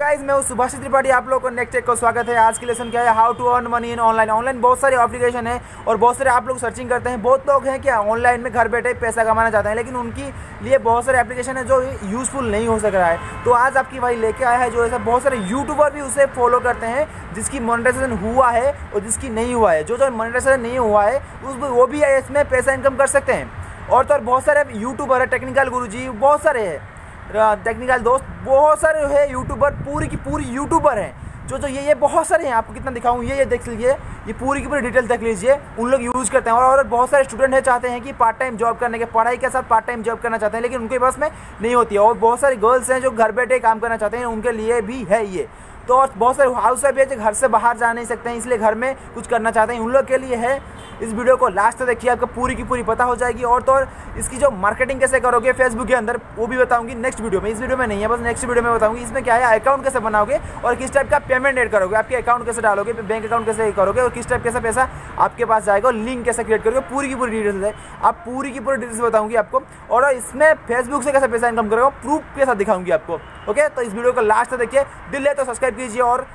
Guys मैं सुभाष त्रिपाठी, आप लोगों को नेक्स्ट टेक को स्वागत है। आज की लेसन क्या है? How to earn money in online online बहुत सारे एप्लीकेशन है और बहुत सारे आप लोग सर्चिंग करते हैं। बहुत लोग हैं क्या? ऑनलाइन में घर बैठे पैसा कमाना चाहते हैं, लेकिन उनकी लिए बहुत सारे एप्लीकेशन है जो यूज़फुल नहीं हो सक रहा है। तो आज आपकी भाई लेके आया है जो ऐसा बहुत सारे यूट्यूबर भी उसे फॉलो करते हैं, जिसकी मोनिटाइजेशन हुआ है और जिसकी नहीं हुआ है। जो जो मोनिटाइजेशन नहीं हुआ है, उस वो भी इसमें पैसा इनकम कर सकते हैं। और तो और बहुत सारे यूट्यूबर है टेक्निकल गुरु जी बहुत सारे हैं। टेक्निकल दोस्त बहुत सारे है यूट्यूबर पूरी की पूरी यूट्यूबर हैं। जो जो ये ये बहुत सारे हैं आपको कितना दिखाऊँ ये ये देख लीजिए ये पूरी की पूरी डिटेल देख लीजिए उन लोग यूज़ करते हैं और, और बहुत सारे स्टूडेंट हैं चाहते हैं कि पार्ट टाइम जॉब करने के पढ़ाई के साथ पार्ट टाइम जॉब करना चाहते हैं लेकिन उनके पास में नहीं होती है और बहुत सारी गर्ल्स हैं जो घर बैठे काम करना चाहते हैं उनके लिए भी है ये। तो और बहुत सारे हाउस वाइफ है जो घर से बाहर जा नहीं सकते हैं, इसलिए घर में कुछ करना चाहते हैं। उन लोग के लिए है। इस वीडियो को लास्ट तक देखिए, आपको पूरी की पूरी पता हो जाएगी। और तो और इसकी जो मार्केटिंग कैसे करोगे फेसबुक के अंदर, वो भी बताऊँगी नेक्स्ट वीडियो में। इस वीडियो में नहीं है, बस नेक्स्ट वीडियो में बताऊँगी, इसमें क्या है अकाउंट कैसे बनाओगे और किस टाइप का पेमेंट एड करोगे। आपके अकाउंट कैसे डालोगे बैंक अकाउंट कैसे करोगे और किस टाइप कैसा पैसा आपके पास जाएगा लिंक कैसे क्रिएट करोगे, पूरी की पूरी डिटेल्स है। आप पूरी की पूरी डिटेल्स बताऊँगी आपको। और इसमें फेसबुक से कैसे पैसा इनकम करोगे प्रूफ के साथ दिखाऊँगी आपको। ओके तो इस वीडियो को लास्ट तक देखिए। दिल है तो सब्सक्राइब कीजिए और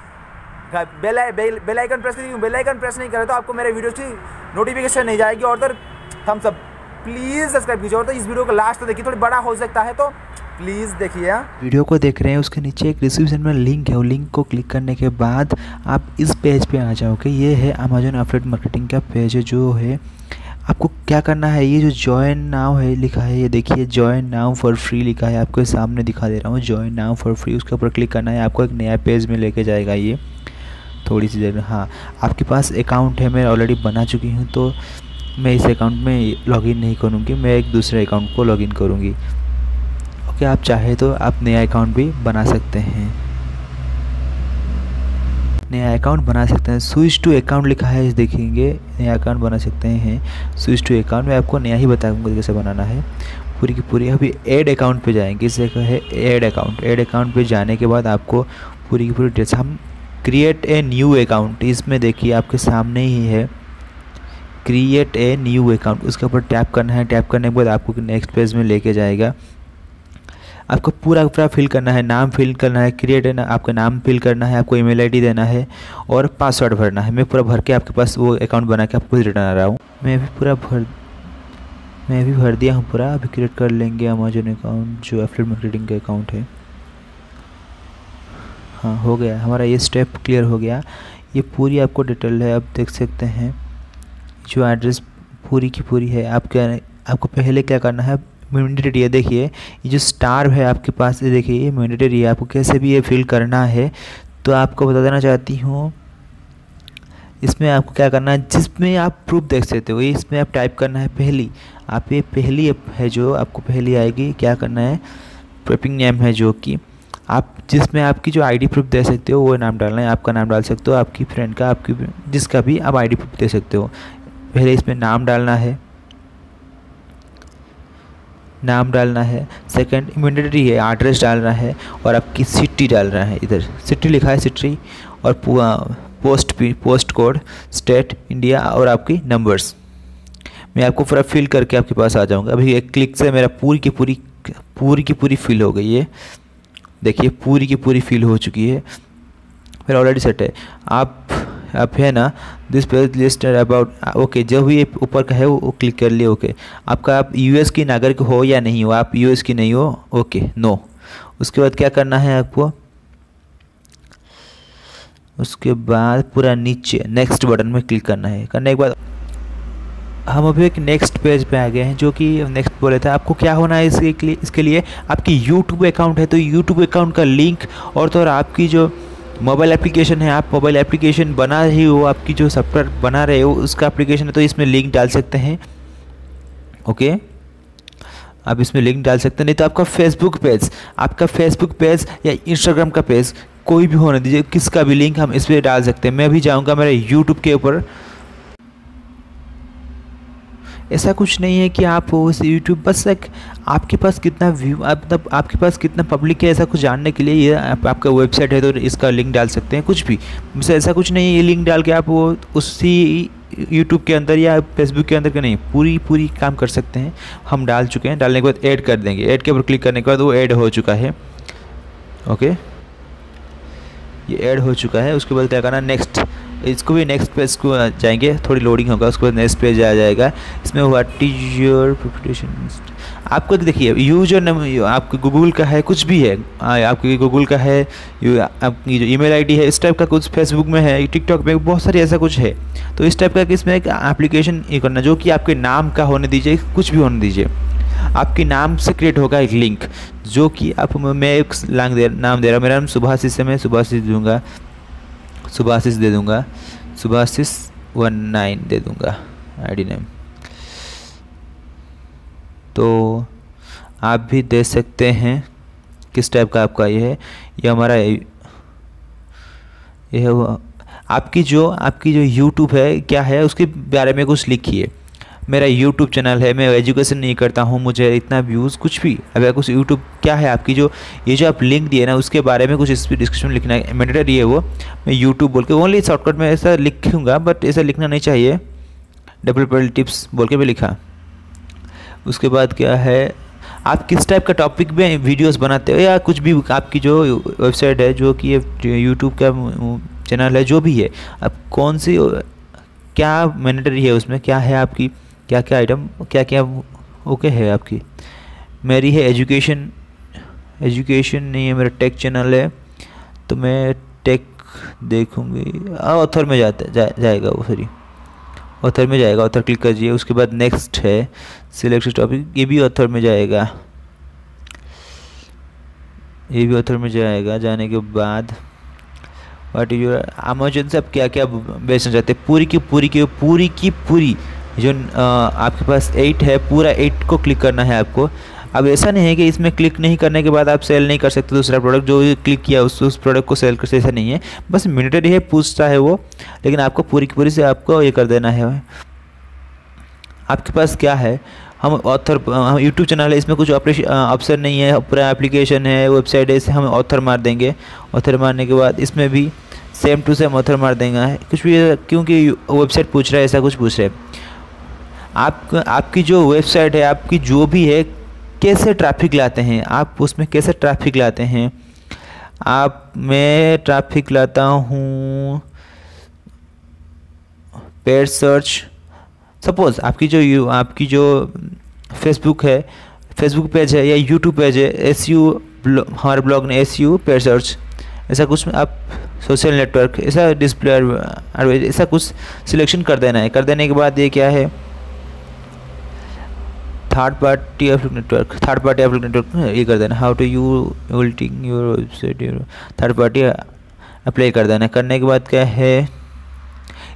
बेल बेल आइकन प्रेस करिए बेल आइकन प्रेस नहीं करे तो आपको मेरे वीडियो की नोटिफिकेशन नहीं जाएगी। और हम सब प्लीज़ सब्सक्राइब कीजिए। और तो इस वीडियो को लास्ट तक देखिए, थोड़ी बड़ा हो सकता है तो प्लीज़ देखिए वीडियो को देख रहे हैं, उसके नीचे एक डिस्क्रिप्शन में लिंक है। वो लिंक को क्लिक करने के बाद आप इस पेज पे आ जाओगे ये है अमेजोन एफलेट मार्केटिंग का पेज है जो है आपको क्या करना है? ये जो जॉइन नाउ है लिखा है, ये देखिए जॉइन नाउ फॉर फ्री लिखा है, आपको सामने दिखा दे रहा हूँ जॉइन नाउ फॉर फ्री उसके ऊपर क्लिक करना है, आपको एक नया पेज में लेके जाएगा ये। थोड़ी सी देर में हाँ आपके पास अकाउंट है, मैं ऑलरेडी बना चुकी हूँ तो मैं इस अकाउंट में लॉगिन नहीं करूँगी, मैं एक दूसरे अकाउंट को लॉगिन करूँगी। ओके, आप चाहे तो आप नया अकाउंट भी बना सकते हैं। नया अकाउंट बना सकते हैं। स्विच टू अकाउंट लिखा है देखेंगे। नया अकाउंट बना सकते हैं। स्विच टू अकाउंट में आपको नया ही बताऊँगा कैसे बनाना है। पूरी की पूरी अभी एड अकाउंट पे जाएँगे। इसे है एड अकाउंट एड अकाउंट पे जाने के बाद आपको पूरी की पूरी डिटेल्स हम क्रिएट ए न्यू अकाउंट इसमें देखिए, आपके सामने ही है। क्रिएट ए न्यू अकाउंट उसके ऊपर टैप करना है। टैप करने के बाद आपको नेक्स्ट पेज में लेके जाएगा। आपको पूरा पूरा फिल करना है, नाम फिल करना है क्रिएट है ना आपका नाम फिल करना है, आपको ईमेल आईडी देना है और पासवर्ड भरना है। मैं पूरा भर के आपके पास वो अकाउंट बना के आपको रिटर्न आ रहा हूँ। मैं भी पूरा भर, मैं भी भर दिया हूँ पूरा। अभी क्रिएट कर लेंगे अमेजोन अकाउंट जो एफलेट मार्केटिंग का अकाउंट है। हाँ हो गया। हमारा ये स्टेप क्लियर हो गया। ये पूरी आपको डिटेल है। आप देख सकते हैं। जो एड्रेस पूरी की पूरी है। आप क्या आपको पहले क्या करना है? मैंडेटरी है देखिए, ये जो स्टार है आपके पास, ये देखिए, ये मैंडेटरी है आपको कैसे भी ये फिल करना है तो आपको बता देना चाहती हूँ, इसमें आपको क्या करना है, जिसमें आप प्रूफ देख सकते हो इसमें आप टाइप करना है पहली, आप ये पहली है जो आपको पहली आएगी, क्या करना है प्रेपिंग नेम है जो कि, आप जिसमें आपकी जो आईडी प्रूफ दे सकते हो, वो नाम डालना है, आपका नाम डाल सकते हो, आपकी फ्रेंड का, आपकी जिसका भी आप आईडी प्रूफ दे सकते हो, पहले इसमें नाम डालना है नाम डालना है। सेकंड इम्यूनिटी है एड्रेस डालना है और आपकी सिटी डालना है इधर। सिटी लिखा है सिटी और post post code state India और आपकी नंबर्स मैं आपको पूरा फिल करके आपके पास आ जाऊँगा। अभी एक क्लिक से मेरा पूरी की पूरी पूरी की पूरी फिल हो गई है। देखिए, पूरी की पूरी फिल हो चुकी है। फिर ऑलरेडी सेट है। आप आप है ना this page list about okay जब भी ऊपर का है, वो क्लिक कर लिए ओके आपका आप यूएस की नागरिक हो या नहीं हो, आप यूएस की नहीं हो ओके नो उसके बाद क्या करना है आपको? उसके बाद पूरा नीचे नेक्स्ट बटन में क्लिक करना है। करने के बाद हम अभी एक नेक्स्ट पेज पे आ गए हैं, जो कि नेक्स्ट बोले थे। आपको क्या होना है इसके लिए इसके लिए? आपकी यूट्यूब अकाउंट है तो यूट्यूब अकाउंट का लिंक और तो और आपकी जो मोबाइल एप्लीकेशन है, आप मोबाइल एप्लीकेशन बना रही हो, आपकी जो सॉफ्टवेयर बना रहे हो, उसका एप्लीकेशन है तो इसमें लिंक डाल सकते हैं। ओके आप इसमें लिंक डाल सकते हैं, नहीं तो आपका फेसबुक पेज आपका फेसबुक पेज या इंस्टाग्राम का पेज कोई भी होने दीजिए, किसका भी लिंक हम इस पर डाल सकते हैं। मैं भी जाऊँगा मेरे यूट्यूब के ऊपर। ऐसा कुछ नहीं है कि आप उस यूट्यूब बस एक आपके पास कितना व्यू मतलब आपके पास कितना पब्लिक है ऐसा कुछ जानने के लिए ये आप, आपका वेबसाइट है तो इसका लिंक डाल सकते हैं कुछ भी। ऐसा कुछ नहीं है ये लिंक डाल के आप वो उसी यूट्यूब के अंदर या फेसबुक के अंदर के नहीं पूरी पूरी काम कर सकते हैं। हम डाल चुके हैं डालने के बाद ऐड कर देंगे। ऐड के ऊपर क्लिक करने के बाद वो ऐड हो चुका है। ओके ये ऐड हो चुका है उसके बाद क्या करना नेक्स्ट इसको भी नेक्स्ट पेज को जाएँगे। थोड़ी लोडिंग होगा, उसके बाद नेक्स्ट पेज आ जाएगा। इसमें व्हाट इज़ योर प्रिपरेशन आपको देखिए यूज़र नेम आपके गूगल का है, कुछ भी है। आपके गूगल का है आपकी जो ईमेल आईडी है, इस टाइप का कुछ फेसबुक में है टिकटॉक में बहुत सारी ऐसा कुछ है। तो इस टाइप का इसमें एक एप्लीकेशन ये करना, जो कि आपके नाम का होने दीजिए, कुछ भी होने दीजिए। आपके नाम से क्रिएट होगा एक लिंक जो कि आप मैं एक लांग दे नाम दे रहा हूँ। मेरा नाम सुभाषिस से मैं सुभाषिस दूँगा। सुभाषिस दे दूँगा। सुभाषिस वन नाइन दे दूँगा आईडी नेम तो आप भी दे सकते हैं। किस टाइप का आपका ये है? ये हमारा यह आपकी जो आपकी जो यूट्यूब है, क्या है, उसके बारे में कुछ लिखिए। मेरा यूट्यूब चैनल है, मैं एजुकेशन नहीं करता हूँ, मुझे इतना व्यूज़ कुछ भी अगर कुछ यूट्यूब क्या है आपकी जो, ये जो आप लिंक दिए ना, उसके बारे में कुछ इस डिस्क्रिप्शन लिखना है मैंडेटरी है वो, मैं यूट्यूब बोल के ओनली शॉर्टकट में ऐसा लिखूँगा बट ऐसा लिखना नहीं चाहिए। डबल टिप्स बोल के भी लिखा। उसके बाद क्या है, आप किस टाइप का टॉपिक में वीडियोस बनाते हो, या कुछ भी आपकी जो वेबसाइट है, जो कि यूट्यूब का चैनल है, जो भी है, आप कौन सी, क्या मैनेटरी है उसमें, क्या है आपकी क्या क्या आइटम क्या क्या ओके है आपकी। मेरी है एजुकेशन एजुकेशन नहीं है मेरा टेक चैनल है तो मैं टेक देखूँगी। ऑथर में जाता जा, जाएगा वो सॉरी ऑथर में जाएगा ऑथर क्लिक करिए उसके बाद नेक्स्ट है सिलेक्ट टॉपिक ये भी ऑथर में जाएगा। ये भी ऑथर में जाएगा जाने के बाद। वाट इज़ अमेजोन से आप क्या क्या बेचना चाहते हैं? पूरी की पूरी की पूरी की पूरी। जो आपके पास एट है, पूरा एट को क्लिक करना है आपको। अब ऐसा नहीं है कि इसमें क्लिक नहीं करने के बाद आप सेल नहीं कर सकते दूसरा प्रोडक्ट जो क्लिक किया उस उस प्रोडक्ट को सेल कर सकते, ऐसा नहीं है। बस मिनटरी है पूछता है वो, लेकिन आपको पूरी की पूरी से आपको ये कर देना है। आपके पास क्या है? हम ऑथर हम यूट्यूब चैनल है, इसमें कुछ ऑप्शन नहीं है, पूरा एप्लीकेशन है वेबसाइट है हम ऑथर मार देंगे। ऑथर मारने के बाद इसमें भी सेम टू सेम ऑथर मार देंगे। कुछ भी, क्योंकि वेबसाइट पूछ रहा है, ऐसा कुछ पूछ रहे। हैं आप, आपकी जो वेबसाइट है, आपकी जो भी है, कैसे ट्रैफ़िक लाते हैं? आप उसमें कैसे ट्रैफ़िक लाते हैं? आप, मैं ट्रैफ़िक लाता हूँ पेड सर्च सपोज़ आपकी जो यू आपकी जो फेसबुक है फेसबुक पेज है या यूट्यूब पेज है एस यू हमारे ब्लॉग ने एस यू पेड सर्च ऐसा कुछ आप सोशल नेटवर्क ऐसा डिस्प्ले ऐसा कुछ सिलेक्शन कर देना है। कर देने के बाद ये क्या है? थर्ड पार्टी एप्लिक नेटवर्क थर्ड पार्टी एप्लिक नेटवर्क ये कर देना। How to you holding your website third party apply कर देना। करने के बाद क्या है?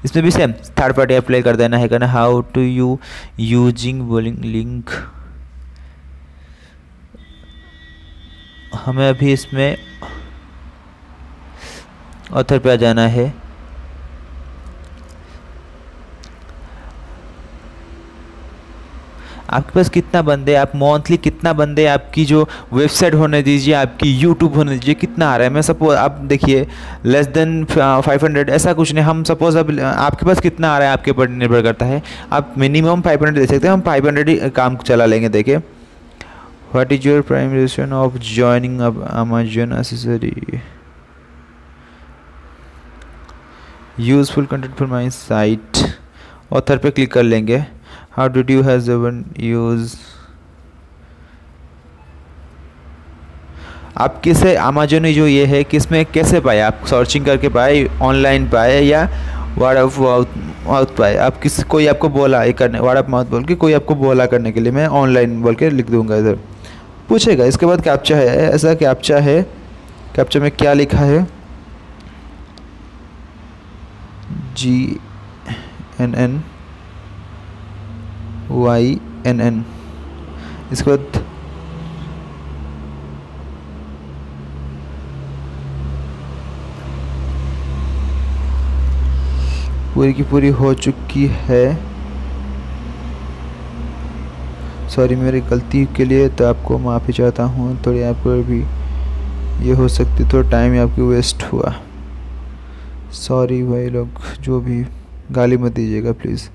इसमें भी सेम थर्ड पार्टी अप्लाई कर देना है। करना how to you using bowling link हमें अभी इसमें ऑथर पे आ जाना है। आपके पास कितना बंदे, आप मंथली कितना बंदे, आपकी जो वेबसाइट होने दीजिए, आपकी यूट्यूब होने दीजिए, कितना आ रहा है? मैं सपोज़ आप देखिए लेस देन फाइव हंड्रेड ऐसा कुछ नहीं। हम सपोज़ अब, आपके पास कितना आ रहा है, आपके ऊपर निर्भर करता है। आप मिनिमम फाइव हंड्रेड दे सकते हैं, हम फाइव हंड्रेड ही काम चला लेंगे, देखिए। What is your prime reason of joining अब Amazon accessory useful content for my site author पे क्लिक कर लेंगे। How did you has even use आप किसे अमेजोन जो ये है किसमें कैसे पाए आप सर्चिंग करके पाए ऑनलाइन पाए या वर्ड ऑफ़ माउथ पाए? आप किस, कोई आपको बोला ये करने वर्ड ऑफ़ माउथ बोल के, कोई आपको बोला करने के लिए मैं ऑनलाइन बोल के लिख दूँगा इधर। पूछेगा, इसके बाद कैप्चा है, ऐसा कैप्चा है कैप्चा में क्या लिखा है? G N N Y N N इसके बाद पूरी की पूरी हो चुकी है। सॉरी मेरी गलती के लिए तो आपको माफ़ी चाहता हूँ। थोड़ी आपको भी ये हो सकती, थोड़ा टाइम आपकी वेस्ट हुआ। सॉरी भाई लोग, जो भी गाली मत दीजिएगा प्लीज़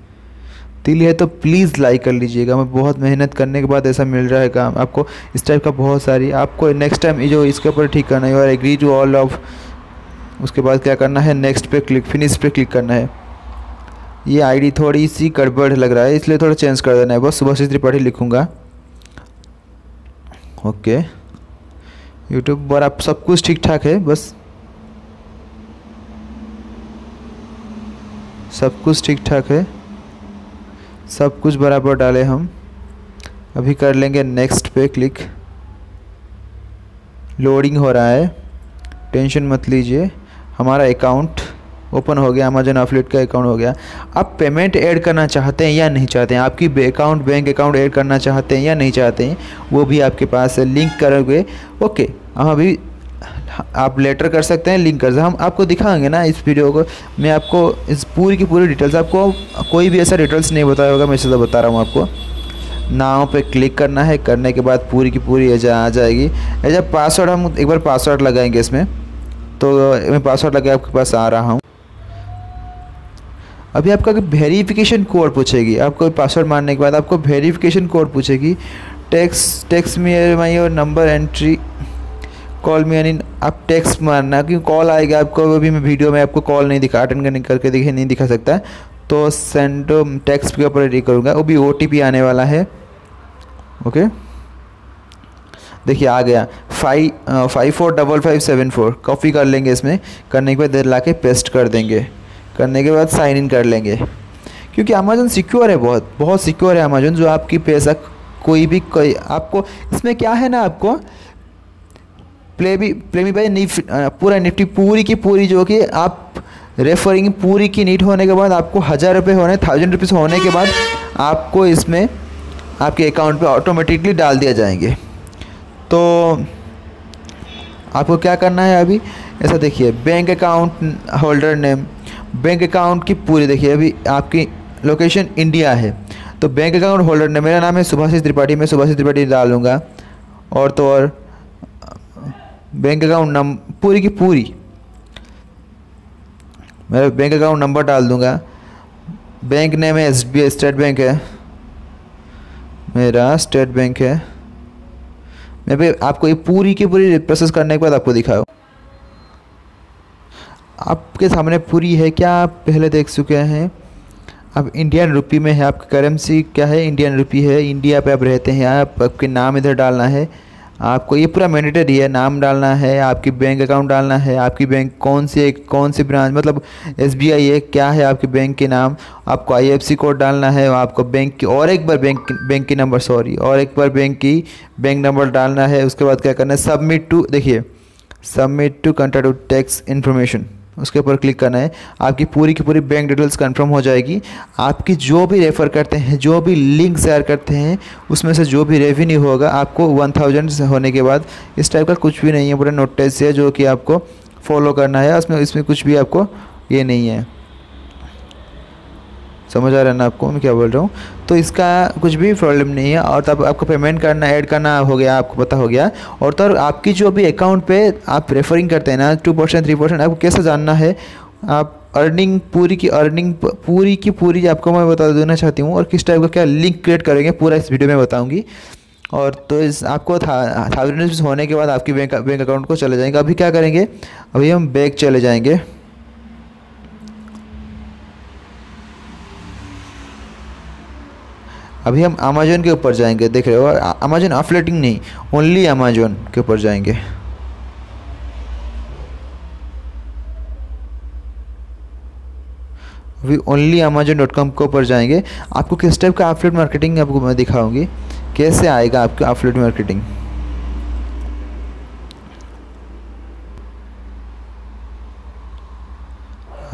दिल है तो प्लीज़ लाइक कर लीजिएगा। मैं बहुत मेहनत करने के बाद ऐसा मिल रहा है काम। आपको इस टाइप का बहुत सारी, आपको नेक्स्ट टाइम जो इसके ऊपर ठीक करना है और एग्री टू ऑल ऑफ़ उसके बाद क्या करना है नेक्स्ट पे क्लिक फिनिश पे क्लिक करना है। ये आईडी थोड़ी सी गड़बड़ लग रहा है, इसलिए थोड़ा चेंज कर देना है। बस सुबह से त्रिपाठी लिखूँगा। ओके यूट्यूब पर आप सब कुछ ठीक ठाक है, बस। सब कुछ ठीक ठाक है। सब कुछ बराबर डाले हम। अभी कर लेंगे नेक्स्ट पे क्लिक लोडिंग हो रहा है। टेंशन मत लीजिए। हमारा अकाउंट ओपन हो गया। अमेजन ऑफलेट का अकाउंट हो गया। आप पेमेंट ऐड करना चाहते हैं या नहीं चाहते हैं? आपकी अकाउंट बैंक अकाउंट ऐड करना चाहते हैं या नहीं चाहते हैं? वो भी आपके पास लिंक करोगे। ओके हम अभी आप लेटर कर सकते हैं लिंक कर सकते हम आपको दिखाएँगे ना इस वीडियो को। मैं आपको इस पूरी की पूरी डिटेल्स आपको कोई भी ऐसा डिटेल्स नहीं बताया होगा, मैं सीधा बता रहा हूँ आपको। नाव पे क्लिक करना है, करने के बाद पूरी की पूरी एजा आ जाएगी। एजा पासवर्ड हम एक बार पासवर्ड लगाएँगे इसमें। तो मैं पासवर्ड लगा आपके पास आ रहा हूँ। अभी आपका वेरीफिकेशन कोड पूछेगी। आपको पासवर्ड मारने के बाद आपको वेरीफिकेशन कोड पूछेगी। टेक्स टेक्स में माई नंबर एंट्री कॉल में यानी आप टेक्स्ट मारना क्योंकि कॉल आएगा आपको अभी मैं वीडियो में आपको कॉल नहीं दिखा अटेंड करने करके दिखे नहीं दिखा सकता। तो सेंड टेक्स्ट के ऊपर रेडी करूँगा। वो भी ओटीपी आने वाला है। ओके देखिए, आ गया। Five five four double five seven four copy कर लेंगे इसमें। करने के बाद ला के पेस्ट कर देंगे। करने के बाद साइन इन कर लेंगे। क्योंकि अमेजोन सिक्योर है बहुत। बहुत सिक्योर है अमेजोन जो आपकी पैसा कोई भी कोई आपको, इसमें क्या है ना आपको? प्ले भी, प्ले बाई निफ पूरा निफ्टी पूरी की पूरी जो कि आप रेफरिंग पूरी की नीट होने के बाद आपको हज़ार रुपये होने थाउज़ेंड रुपीज़ होने के बाद आपको इसमें आपके अकाउंट पे ऑटोमेटिकली डाल दिया जाएँगे। तो आपको क्या करना है अभी? ऐसा देखिए bank account holder name bank account की पूरी देखिए, अभी आपकी लोकेशन इंडिया है। तो बैंक अकाउंट होल्डर ने मेरा नाम है सुभाषिष त्रिपाठी, मैं सुभाषिष त्रिपाठी डालूँगा। और तो और बैंक अकाउंट नम पूरी की पूरी। मैं बैंक अकाउंट नंबर डाल दूँगा। बैंक नेम है S B I State Bank है। मेरा स्टेट बैंक है। मैं भी आपको ये पूरी की पूरी प्रोसेस करने के बाद आपको दिखाऊँ। आपके सामने पूरी है, क्या आप पहले देख चुके हैं? अब इंडियन रुपी में है, आपकी करेंसी क्या है? इंडियन रुपी है। इंडिया पे आप रहते हैं, आप, आपके नाम इधर डालना है। आपको ये पूरा मैंडेटरी है, नाम डालना है, आपकी बैंक अकाउंट डालना है, आपकी बैंक कौन सी कौन सी ब्रांच मतलब एस बी आई है, क्या है आपके बैंक के नाम? आपको आई एफ़ सी कोड डालना है, आपको बैंक की, और एक बार बैंक बैंक की नंबर सॉरी और एक बार बैंक की बैंक नंबर डालना है, उसके बाद क्या करना है? सबमिट टू देखिए submit to contact information उसके ऊपर क्लिक करना है। आपकी पूरी की पूरी बैंक डिटेल्स कंफर्म हो जाएगी। आपकी जो भी रेफ़र करते हैं, जो भी लिंक शेयर करते हैं, उसमें से जो भी रेवेन्यू होगा, आपको वन थाउज़ेंड होने के बाद इस टाइप का कुछ भी नहीं है। पूरा नोटिस है जो कि आपको फॉलो करना है। उसमें, इसमें कुछ भी आपको ये नहीं है। समझ आ रहा है ना आपको? मैं क्या बोल रहा हूँ? तो इसका कुछ भी प्रॉब्लम नहीं है और तब आपको पेमेंट करना ऐड करना हो गया, आपको पता हो गया। और तो आपकी जो भी अकाउंट पे आप रेफरिंग करते हैं ना टू परसेंट थ्री परसेंट आपको कैसे जानना है? आप अर्निंग पूरी की अर्निंग पूरी की पूरी आपको मैं बता देना चाहती हूँ और किस टाइप का क्या लिंक क्रिएट करेंगे, पूरा इस वीडियो में बताऊँगी। और तो इस आपको थाउज़ेंड रुपीज़ होने के बाद आपकी बैंक बैंक अकाउंट को चले जाएँगे। अभी क्या करेंगे? अभी हम बैंक चले जाएँगे। अभी हम अमेजोन के ऊपर जाएँगे, देख रहे हो? अमेजोन ऑफलेटिंग नहीं ओनली अमेजोन के ऊपर जाएँगे। अभी ओनली अमेजोन डॉट कॉम के ऊपर जाएँगे। आपको किस टाइप का ऑफलेट मार्केटिंग आपको मैं दिखाऊँगी। कैसे आएगा आपकी ऑफलेट मार्केटिंग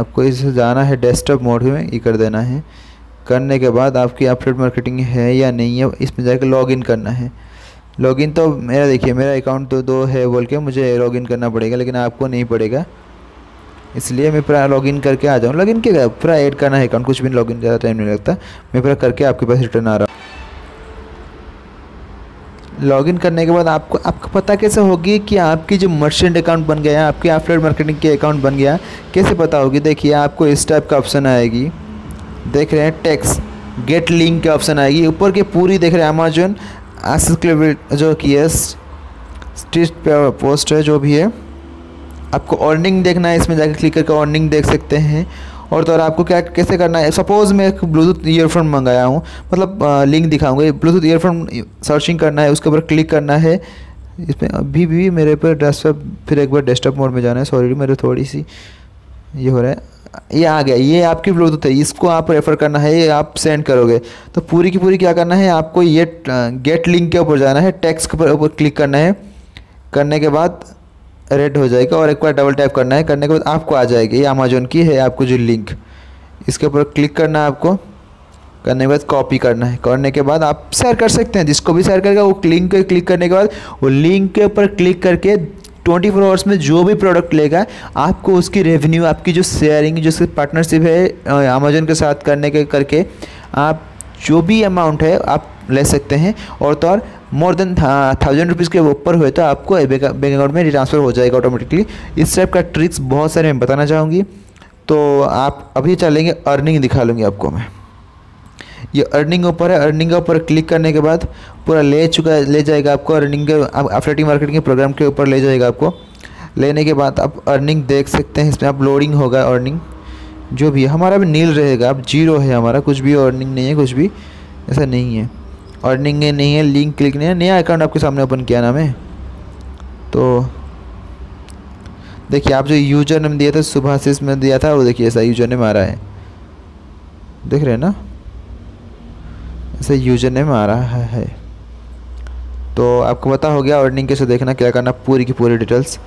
आपको इसे जाना है डेस्कटॉप मोड में, ये कर देना है। करने के बाद आपकी अपडेट मार्केटिंग है या नहीं है, इसमें जाकर लॉगिन करना है। लॉगिन तो मेरा देखिए, मेरा अकाउंट तो दो है बोल के मुझे लॉगिन करना पड़ेगा, लेकिन आपको नहीं पड़ेगा। इसलिए मैं पूरा लॉगिन करके आ जाऊँ। लॉगिन क्या पूरा ऐड करना है अकाउंट कुछ भी लॉगिन ज़्यादा टाइम नहीं लगता। मैं पूरा करके आपके पास रिटर्न आ रहा हूँ। लॉगिन करने के बाद आपको आपको पता कैसे होगी कि आपकी जो मर्चेंट अकाउंट बन गया, आपकी एफलेट मार्केटिंग के अकाउंट बन गया, कैसे पता होगी? देखिए, आपको इस टाइप का ऑप्शन आएगी। देख रहे हैं टैक्स गेट लिंक के ऑप्शन आएगी। ऊपर की पूरी देख रहे हैं अमेजोन जो कि स्ट्रीट पोस्ट है, जो भी है। आपको अर्निंग देखना है, इसमें जाकर क्लिक करके अर्निंग देख सकते हैं। और तो और आपको क्या, कैसे करना है? सपोज़ मैं एक ब्लूटूथ ईयरफोन मंगाया हूँ मतलब लिंक दिखाऊँगा। ब्लूटूथ ईयरफोन सर्चिंग करना है, उसके ऊपर क्लिक करना है। इसमें अभी भी मेरे पर डेस्कटॉप फिर एक बार डेस्कटॉप मोड में जाना है। सॉरी मेरे थोड़ी सी ये हो रहा है। ये आ गया, ये आपकी ब्लूटूथ है, इसको आप रेफ़र करना है, ये आप सेंड करोगे। तो पूरी की पूरी क्या करना है, आपको ये गेट लिंक के ऊपर जाना है टेक्स्ट के ऊपर क्लिक करना है। करने के बाद रेड हो जाएगा और एक बार डबल टैप करना है। करने के बाद आपको आ जाएगी, ये अमेजोन की है, आपको जो लिंक इसके ऊपर क्लिक करना है आपको। करने के बाद कॉपी करना है। करने के बाद आप शेयर कर सकते हैं, जिसको भी शेयर करेगा, वो लिंक पे क्लिक करने के बाद, वो लिंक के ऊपर क्लिक करके ट्वेंटी फोर आवर्स में जो भी प्रोडक्ट लेगा, आपको उसकी रेवेन्यू आपकी जो शेयरिंग जो पार्टनरशिप है अमेजोन के साथ करने के, करके, आप जो भी अमाउंट है, आप ले सकते हैं। और तो और मोर देन थाउज़ेंड रुपीज़ के ऊपर हुए तो आपको बैंक अकाउंट में ट्रांसफ़र हो जाएगा ऑटोमेटिकली इस टाइप का ट्रिक्स बहुत सारे मैं बताना चाहूँगी। तो आप अभी चलेंगे अर्निंग दिखा लूँगी आपको मैं। ये अर्निंग ऊपर है अर्निंग ऊपर क्लिक करने के बाद पूरा ले चुका, ले जाएगा आपको अर्निंग के एफलेटिंग मार्केटिंग के प्रोग्राम के ऊपर ले जाएगा आपको। लेने के बाद आप अर्निंग देख सकते हैं, इसमें आप लोडिंग होगा अर्निंग जो भी हमारा भी नील रहेगा, अब ज़ीरो है हमारा, कुछ भी अर्निंग नहीं है, कुछ भी ऐसा नहीं है। अर्निंग नहीं है लिंक क्लिक नहीं है, नया अकाउंट आपके सामने ओपन किया नाम है। तो देखिए, आप जो यूज़र नेम दिया था सुबह से इसमें दिया था, वो देखिए, ऐसा यूज़र नेम आ रहा है। देख रहे हैं ना? ऐसा यूज़र नेम आ रहा है। तो आपको पता हो गया अर्निंग कैसे देखना, क्या करना, पूरी की पूरी डिटेल्स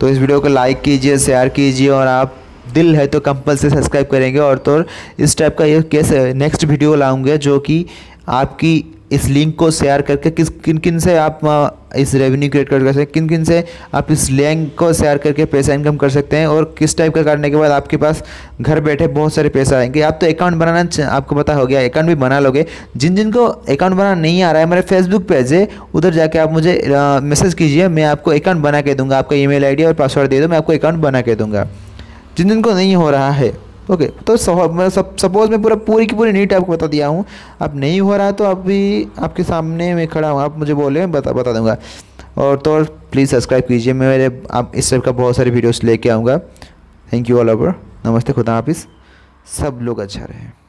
तो इस वीडियो को लाइक कीजिए शेयर कीजिए और आप दिल है तो कंपल्सरी सब्सक्राइब करेंगे। और तो इस टाइप का ये कैसे नेक्स्ट वीडियो लाऊँगे, जो कि आपकी इस लिंक को शेयर करके किस, किन किन से आप इस रेवेन्यू क्रिएट कर सकते हैं, किन किन से आप इस लिंक को शेयर करके पैसा इनकम कर सकते हैं और किस टाइप का करने के बाद आपके पास घर बैठे बहुत सारे पैसा आएँगे। आप तो अकाउंट बनाना आपको पता हो गया अकाउंट भी बना लोगे। जिन जिन को अकाउंट बनाना नहीं आ रहा है, मेरे फेसबुक पेज है, उधर जाके आप मुझे मैसेज कीजिए, मैं आपको अकाउंट बना के दूँगा, आपका ई मेल और पासवर्ड दे दो, मैं आपको अकाउंट बना के दूँगा। जिन जिन को नहीं हो रहा है ओके तो सपोज़ मैं पूरा, पूरी की पूरी नीट आपको बता दिया हूँ। अब नहीं हो रहा है तो अभी आपके सामने मैं खड़ा हूँ। आप मुझे बोले बता बता दूँगा। और तो और प्लीज़ सब्सक्राइब कीजिए। मैं मेरे, आप इस टाइप का बहुत सारे वीडियोस लेके आऊँगा। थैंक यू ऑल ओवर नमस्ते, खुदा हाफिस सब लोग अच्छा रहे।